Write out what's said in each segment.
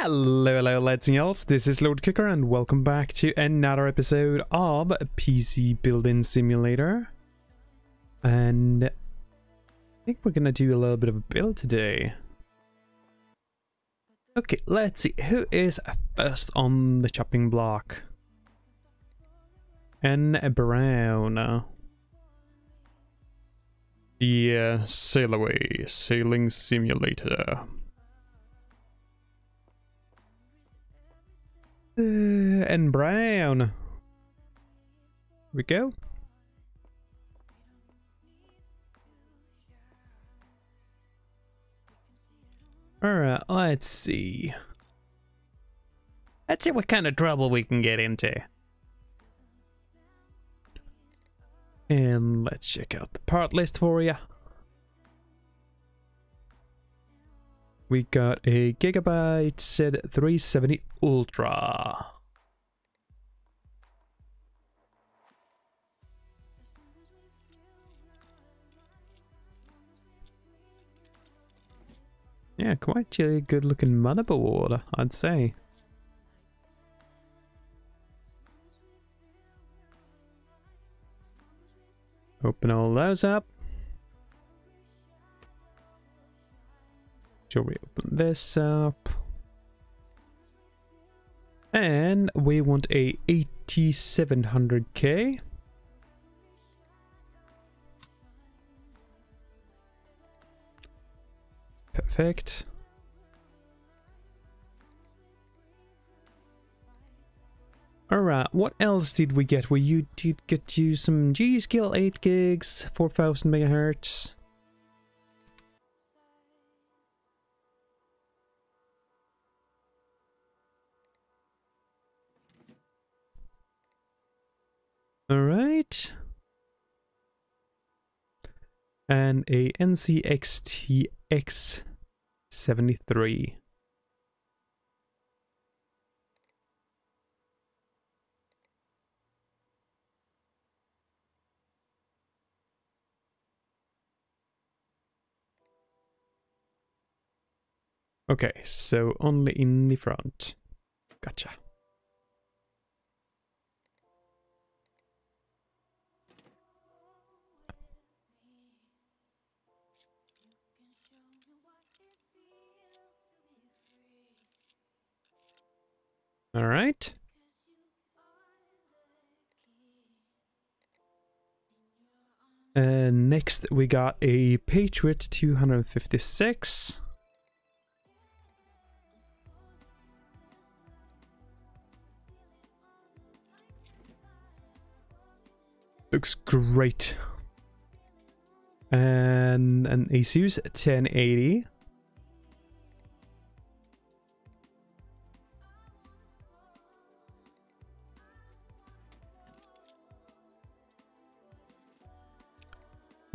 Hello, hello, lads and y'alls. This is Lord Kicker, and welcome back to another episode of PC Building Simulator. And I think we're gonna do a little bit of a build today. Okay, let's see. Who is first on the chopping block? N. Brown. The uh, Sail Away Sailing Simulator. Uh, and brown. Here we go. Alright, let's see. Let's see what kind of trouble we can get into. And let's check out the part list for you. We got a Gigabyte Z370 Ultra. Yeah, quite a good looking motherboard, I'd say. Open all those up. We open this up? And we want a 8700K. Perfect. Alright, what else did we get? We you did get you some G-Skill 8 gigs, 4000 megahertz. And a NZXT X73. Okay, so only in the front. Gotcha. All right. And next we got a Patriot 256. Looks great. And an Asus 1080.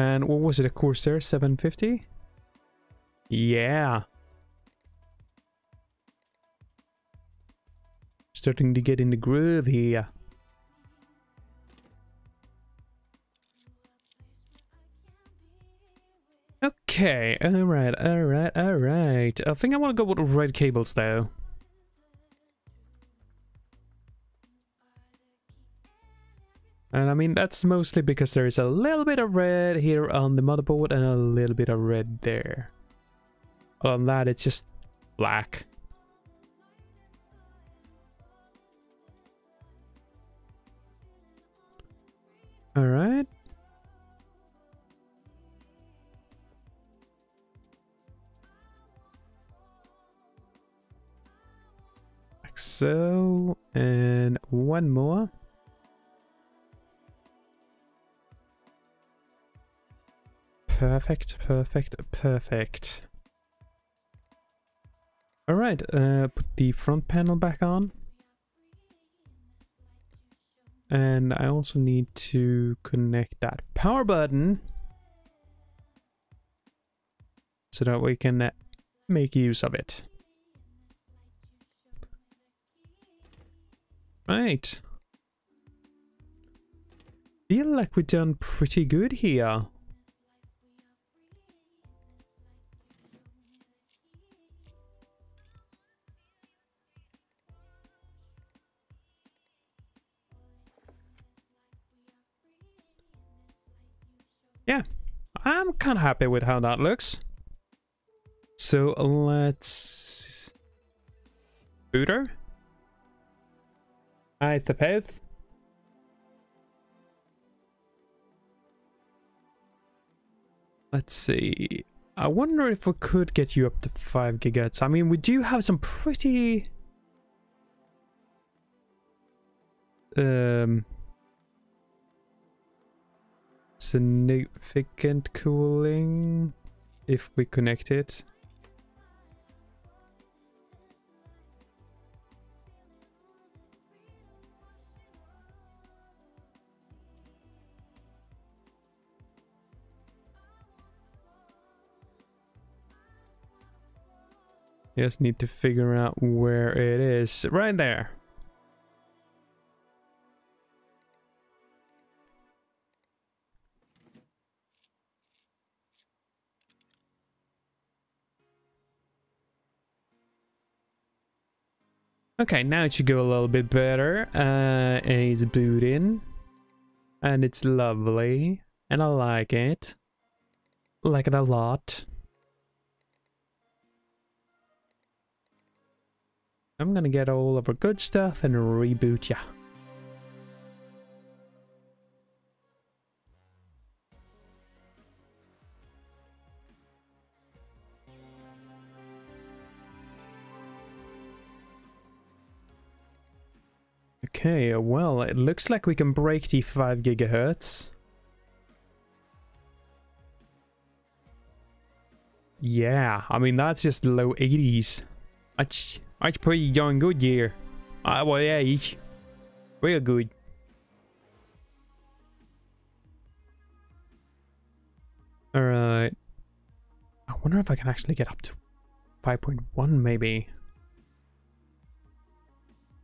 And what was it, a Corsair 750? Yeah. Starting to get in the groove here. Okay, alright, alright, alright. I think I want to go with red cables though. And I mean, that's mostly because there is a little bit of red here on the motherboard and a little bit of red there. Other than that, it's just black. All right. Like so, and one more. Perfect, perfect, perfect. Alright, uh, put the front panel back on. And I also need to connect that power button. So that we can make use of it. Right. Feel like we've done pretty good here. Yeah, I'm kind of happy with how that looks. So let's booter. I suppose. Let's see. I wonder if we could get you up to 5 gigahertz. I mean, we do have some pretty... Um, significant cooling if we connect it. Just need to figure out where it is. Right there. Okay, now it should go a little bit better. Uh, it's booting. And it's lovely. And I like it. Like it a lot. I'm gonna get all of our good stuff and reboot ya. Okay, well, it looks like we can break the 5 gigahertz. Yeah, I mean, that's just low 80s. That's, that's pretty darn good here. Uh, well, yeah, real good. Alright. I wonder if I can actually get up to 5.1 maybe.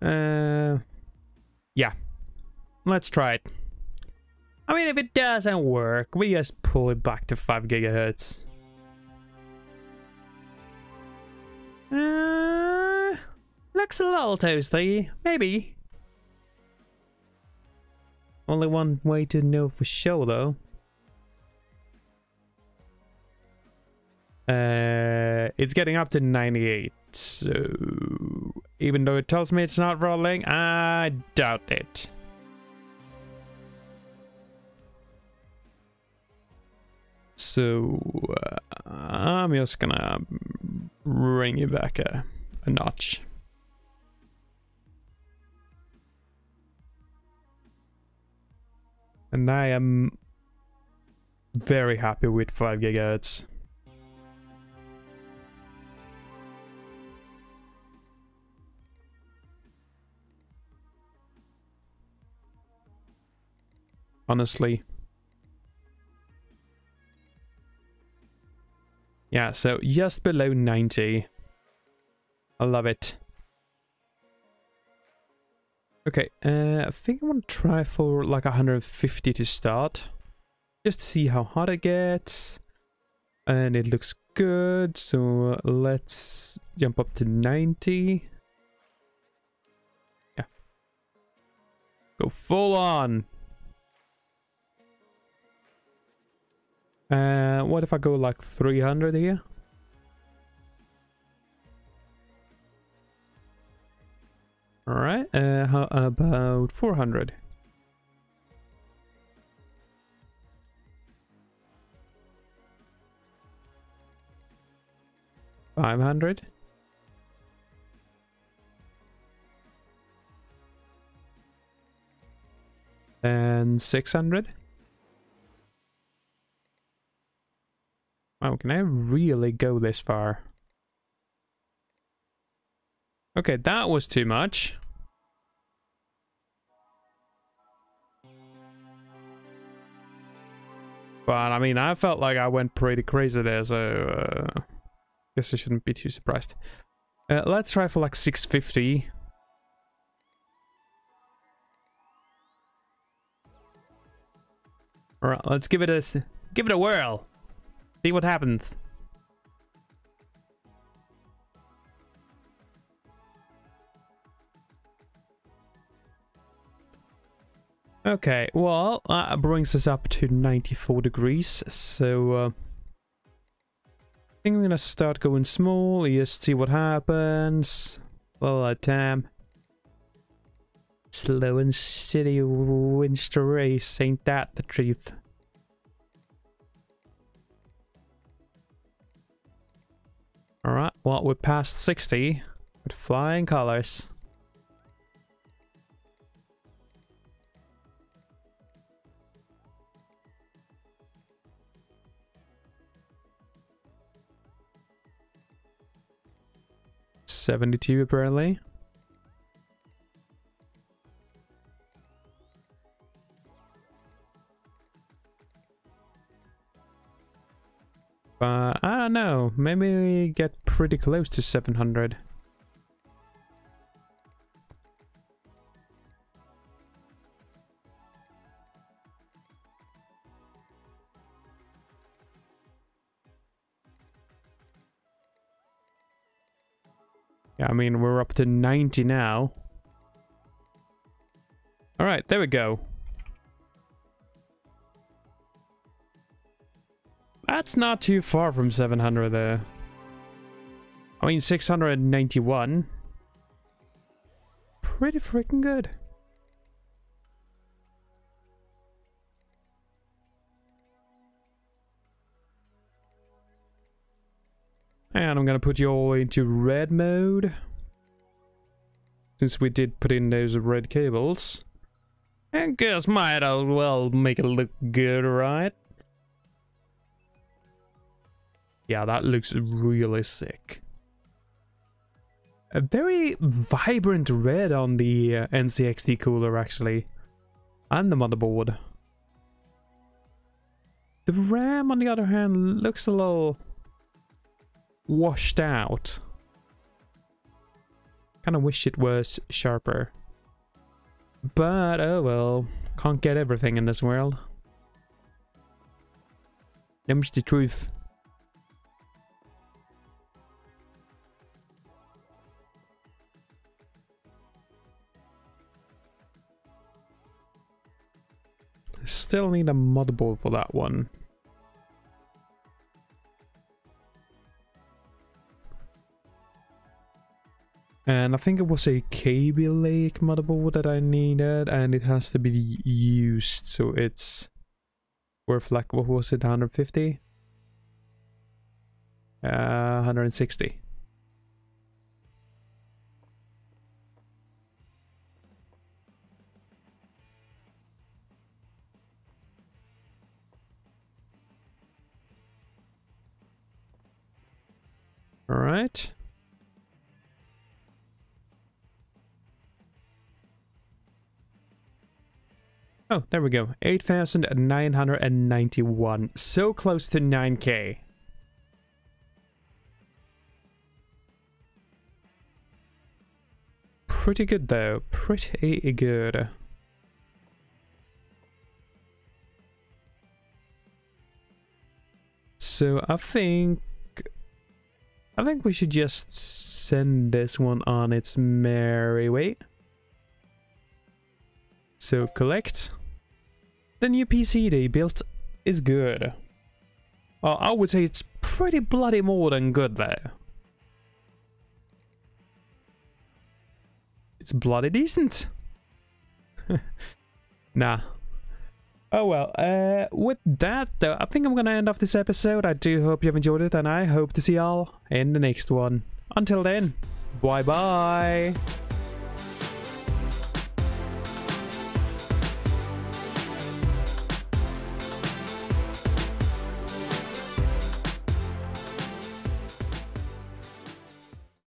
Uh... Yeah. Let's try it. I mean, if it doesn't work, we just pull it back to 5 gigahertz. Uh, looks a little toasty. Maybe. Only one way to know for sure, though. Uh, it's getting up to 98, so even though it tells me it's not rolling, I doubt it. So uh, I'm just gonna bring you back a, a notch. And I am very happy with 5 gigahertz. Honestly. Yeah, so just below 90. I love it. Okay, uh, I think I want to try for like 150 to start. Just to see how hot it gets. And it looks good, so let's jump up to 90. Yeah. Go full on. Uh, what if I go like 300 here? Alright, uh, how about 400? Five hundred. And six hundred. Wow, can I really go this far? Okay, that was too much. But I mean, I felt like I went pretty crazy there, so uh, guess I shouldn't be too surprised. Uh, let's try for like 650. All right, let's give it a give it a whirl. See what happens. Okay, well, that brings us up to 94 degrees, so uh, I think I'm gonna start going small, just see what happens. Well, uh, time. Slow and steady wins the race, ain't that the truth? Alright, well, we're past 60 with flying colors. Seventy-two apparently. But I don't know, maybe we get pretty close to 700. Yeah, I mean, we're up to 90 now. Alright, there we go. Not too far from 700 there. I mean, 691. Pretty freaking good. And I'm gonna put you all into red mode. Since we did put in those red cables. And guess might as well make it look good, right? Yeah, that looks really sick. A very vibrant red on the uh, NZXT cooler, actually. And the motherboard. The RAM, on the other hand, looks a little washed out. Kind of wish it was sharper. But, oh well. Can't get everything in this world. Them's the truth. Still need a motherboard for that one. And I think it was a Kaby Lake motherboard that I needed, and it has to be used, so it's worth like, what was it, 150? Uh, 160. All right. Oh, there we go. 8,991. So close to 9k. Pretty good though. Pretty good. So I think I think we should just send this one on its merry way. So collect. The new PC they built is good. Well, I would say it's pretty bloody more than good though. It's bloody decent. nah, Oh well, uh, with that though, I think I'm gonna end off this episode. I do hope you've enjoyed it, and I hope to see y'all in the next one. Until then, bye bye.